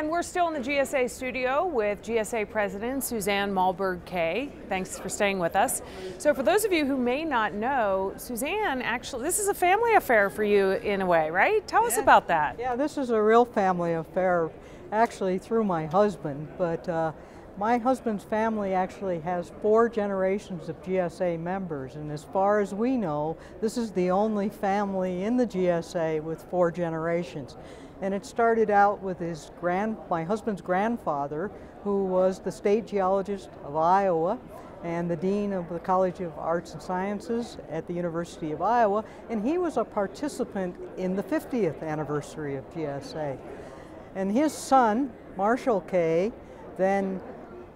And we're still in the GSA studio with GSA President Suzanne Mahlburg Kay. Thanks for staying with us. So, for those of you who may not know, Suzanne actually, this is a family affair for you in a way, right? Tell yeah. us about that. Yeah, this is a real family affair, actually through my husband. But uh, my husband's family actually has four generations of GSA members, and as far as we know, this is the only family in the GSA with four generations. And it started out with his grand, my husband's grandfather, who was the state geologist of Iowa and the dean of the College of Arts and Sciences at the University of Iowa, and he was a participant in the 50th anniversary of GSA. And his son, Marshall Kay, then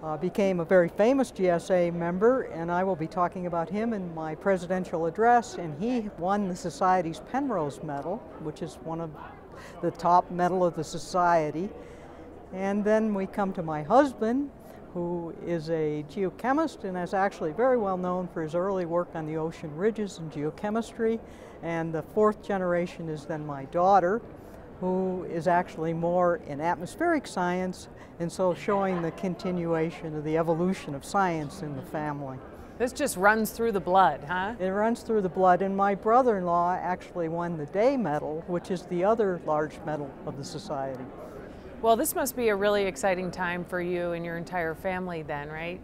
uh, became a very famous GSA member, and I will be talking about him in my presidential address. And he won the Society's Penrose Medal, which is one of the top medal of the society. And then we come to my husband, who is a geochemist and is actually very well known for his early work on the ocean ridges and geochemistry. And the fourth generation is then my daughter, who is actually more in atmospheric science, and so showing the continuation of the evolution of science in the family. This just runs through the blood, huh? It runs through the blood, and my brother-in-law actually won the Day Medal, which is the other large medal of the Society. Well, this must be a really exciting time for you and your entire family then, right?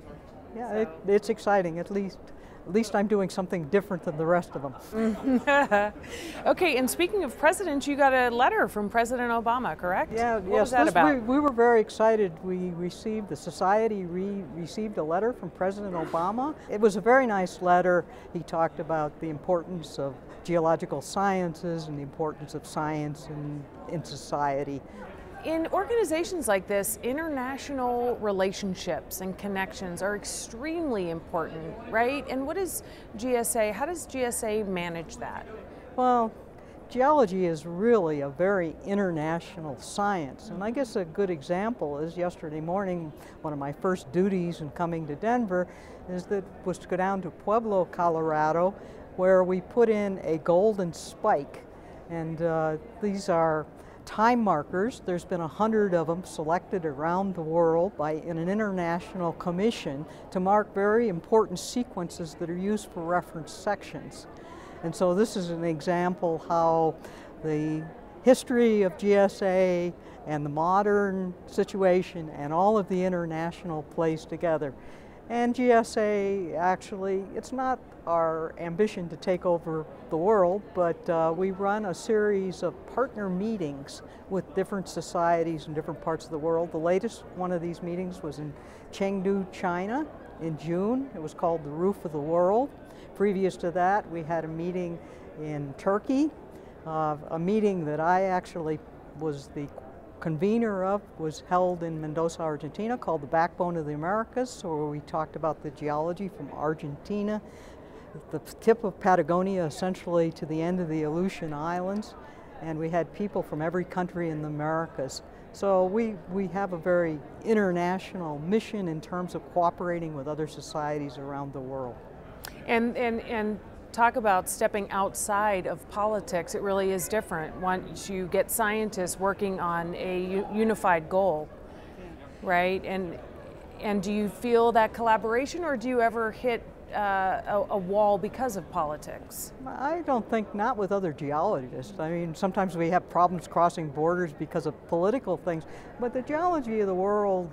Yeah, so. it, it's exciting, at least at least I'm doing something different than the rest of them. okay, and speaking of presidents, you got a letter from President Obama, correct? Yeah, what yes. Was that about? We, we, were very excited. We received, the Society re received a letter from President Obama. It was a very nice letter. He talked about the importance of geological sciences and the importance of science in, in society. In organizations like this, international relationships and connections are extremely important, right? And what is GSA, how does GSA manage that? Well, geology is really a very international science. And I guess a good example is yesterday morning, one of my first duties in coming to Denver is that was to go down to Pueblo, Colorado, where we put in a golden spike. And uh, these are time markers. There's been a hundred of them selected around the world by in an international commission to mark very important sequences that are used for reference sections. And so this is an example how the history of GSA and the modern situation and all of the international plays together. And GSA actually, it's not our ambition to take over the world, but uh, we run a series of partner meetings with different societies in different parts of the world. The latest one of these meetings was in Chengdu, China in June. It was called the Roof of the World. Previous to that, we had a meeting in Turkey, uh, a meeting that I actually was the convener of was held in Mendoza, Argentina, called the Backbone of the Americas, where we talked about the geology from Argentina, the tip of Patagonia essentially to the end of the Aleutian Islands, and we had people from every country in the Americas. So we, we have a very international mission in terms of cooperating with other societies around the world. And, and, and talk about stepping outside of politics, it really is different once you get scientists working on a unified goal, right? And, and do you feel that collaboration or do you ever hit uh, a, a, wall because of politics? I don't think not with other geologists. I mean, sometimes we have problems crossing borders because of political things, but the geology of the world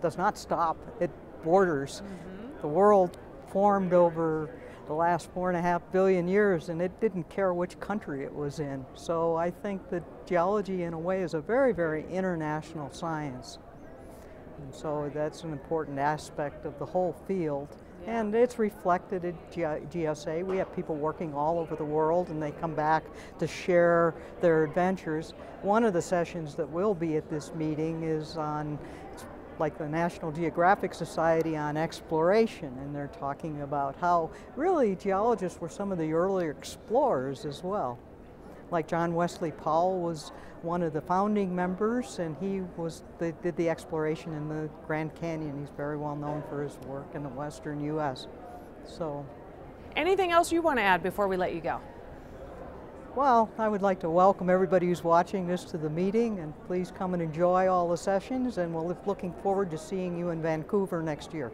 does not stop at borders. Mm -hmm. The world formed over the last four and a half billion years and it didn't care which country it was in. So I think that geology in a way is a very, very international science. And so that's an important aspect of the whole field. Yeah. And it's reflected at GSA. We have people working all over the world and they come back to share their adventures. One of the sessions that will be at this meeting is on like the National Geographic Society on exploration, and they're talking about how really geologists were some of the earlier explorers as well. Like John Wesley Powell was one of the founding members, and he was the, did the exploration in the Grand Canyon. He's very well known for his work in the western U.S. So, anything else you want to add before we let you go? Well, I would like to welcome everybody who's watching this to the meeting and please come and enjoy all the sessions and we're looking forward to seeing you in Vancouver next year.